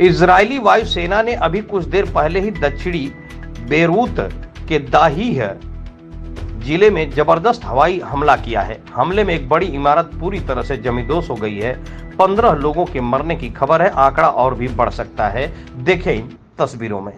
Israeli वायुसेना ने अभी कुछ देर पहले ही दक्षिणी बेरूत के दाही ज़िले में ज़बरदस्त हवाई हमला किया है। हमले में एक बड़ी इमारत पूरी तरह से जमींदोज हो गई है। पंद्रह लोगों के मरने की खबर है। आंकड़ा और भी बढ़ सकता है। देखें इन तस्वीरों में।